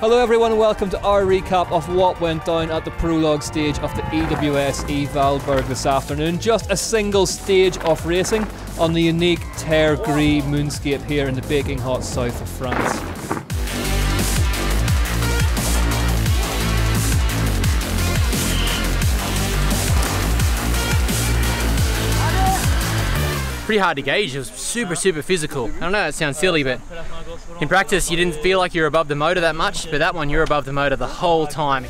Hello, everyone, and welcome to our recap of what went down at the prologue stage of the EWS E Valberg this afternoon. Just a single stage of racing on the unique Terre Gris moonscape here in the baking hot south of France. Pretty hard to gauge. It was super, super physical. I don't know, that sounds silly, but in practice you didn't feel like you were above the motor that much, but that one you're above the motor the whole time.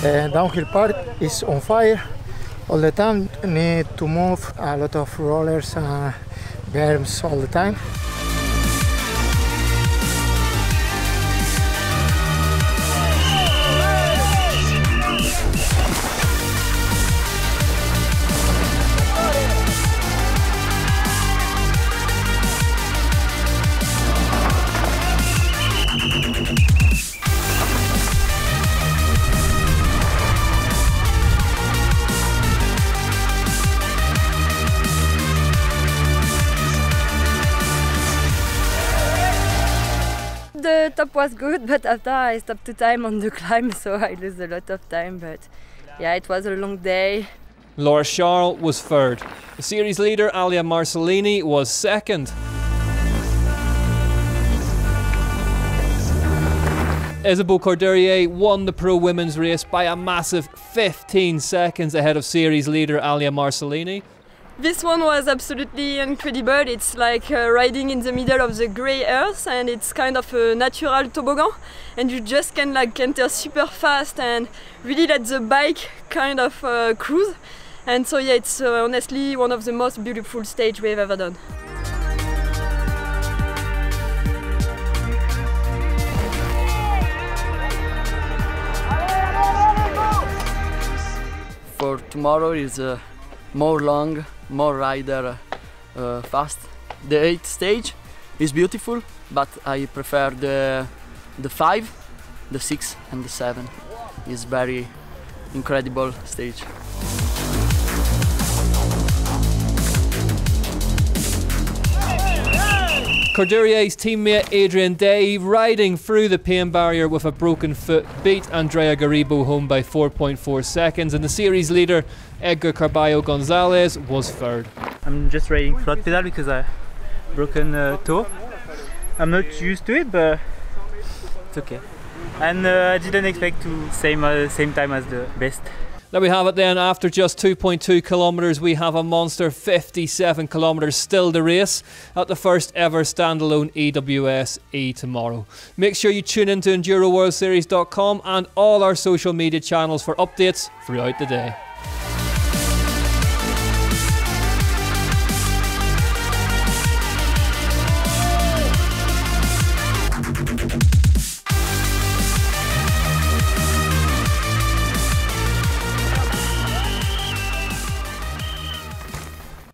The downhill part is on fire all the time. Need to move a lot of rollers and berms all the time. The top was good, but after I stopped two time on the climb, so I lose a lot of time. But yeah, it was a long day. Laura Charles was third. The series leader, Alia Marcellini, was second. Isabeau Courdurier won the pro women's race by a massive 15 seconds ahead of series leader Alia Marcellini. This one was absolutely incredible. It's like uh, riding in the middle of the grey earth, and it's kind of a natural toboggan, and you just can like enter super fast and really let the bike kind of uh, cruise. And so yeah, it's uh, honestly one of the most beautiful stage we've ever done. For tomorrow is uh, more long, more rider uh, fast. The eighth stage is beautiful, but I prefer the the five, the six, and the seven. Is very incredible stage. Courdurier's teammate Adrien Dailly, riding through the pain barrier with a broken foot, beat Andrea Garibbo home by 4.4 seconds, and the series leader Edgar Carballo Gonzalez was third. I'm just riding flat pedal because I broken uh, toe. I'm not used to it, but it's okay. And uh, I didn't expect to same uh, same time as the best. There we have it then. After just 2.2 kilometres, we have a monster 57 kilometres still to race at the first ever standalone EWS E tomorrow. Make sure you tune into EnduroWorldSeries.com and all our social media channels for updates throughout the day.